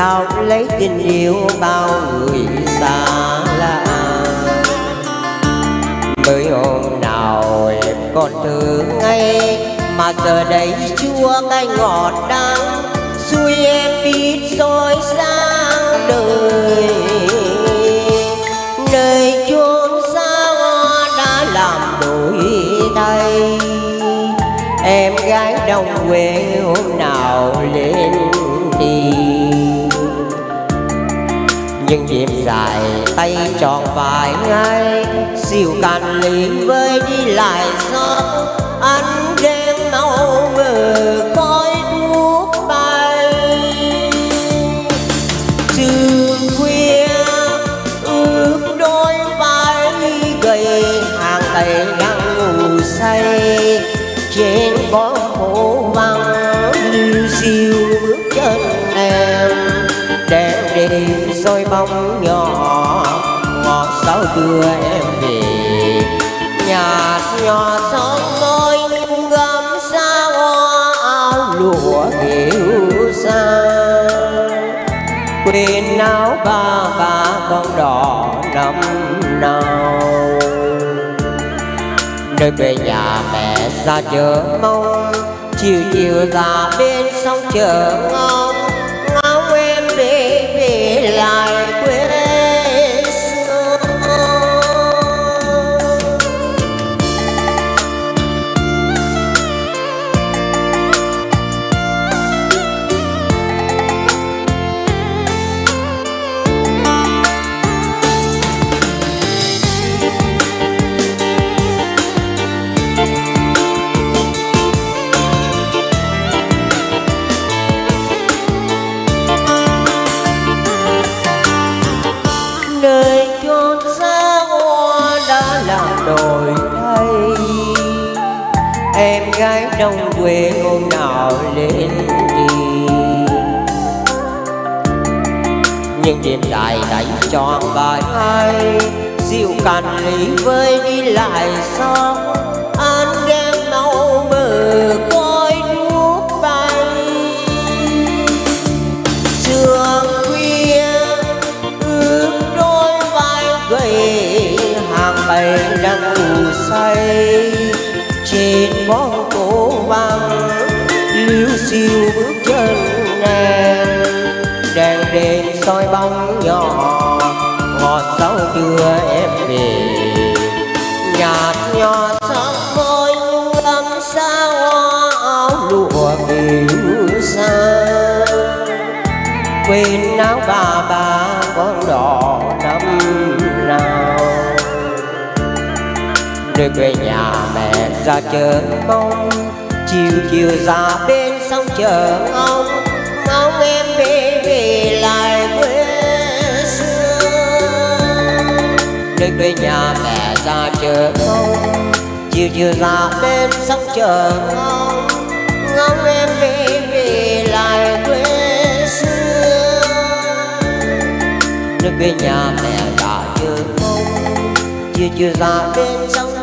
trao lấy tình yêu bao người xa lạ? Mới hôm nào em còn thương ngay, mà giờ đây chua cay ngọt đắng xui em biết rồi sang đời. Nơi chốn xa đã làm đổi thay em gái đồng quê hôm nào lên đi nhưng dịp dài tay tròn vài ngày siêu cạn lì với đi lại gió. Anh đêm mau mờ khói thuốc bay. Trường khuya ướp đôi vai gầy, hàng tay đang ngủ say. Trên con phố vắng đêm soi bóng nhỏ ngọt sao đưa em về. Nhạt nhỏ sóng môi gấm xa hoa, áo lụa kiểu xa quên áo ba ba con đỏ năm nào. Nơi về nhà mẹ ra chợ mong, chiều chiều ra bên sông chờ ngóng em gái đông quê hôm nào lên đi. Nhưng đêm dài đánh tròn bài ai dịu cạn ly với đi lại sóng. Anh đêm mau mờ coi nuốt bay. Trường khuya ướt đôi vai gầy, hàng bầy đang ngủ say trên bóng cổ văn liêu xiêu bước chân em đèn đèn soi bóng nhỏ. Ngọt sau đưa em về, nhạt nhòa sắc môi lắm xa hoa áo lụa kiểu xa quên áo bà bà con đỏ năm nào. Được về nhà mẹ ra chợ mong chiều chiều ra bên sông chờ ngóng ngóng em về về lại quê xưa. Nơi quê nhà mẹ ra chợ mong chiều chiều ra bên sông chờ ngóng ngóng em về về lại quê xưa. Nơi quê nhà mẹ đã chờ mong chiều chiều ra bên sông